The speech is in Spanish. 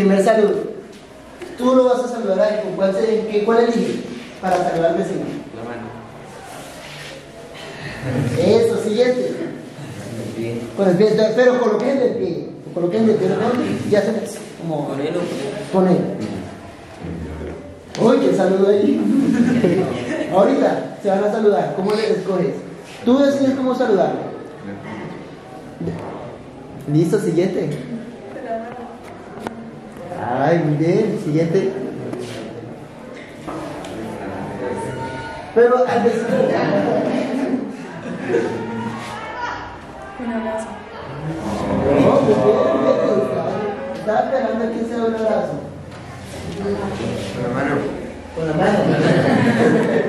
Primer saludo. Tú lo vas a saludar a él. ¿Con cuál, se, qué, cuál eliges para saludar al vecino? La mano. Eso, siguiente. Con el pie, pero coloquen del pie. Coloquen del pie, ¿no? Ya se como Con él o con él. Uy, qué saludo ahí. Ahorita se van a saludar. ¿Cómo les escoges? Tú decides cómo saludarlo. Listo, siguiente. Ay, muy bien, siguiente. Pero al vecino. Un abrazo. No, pues bien, bien, estaba- esperando a que se dé un abrazo. Con la mano. Con la mano.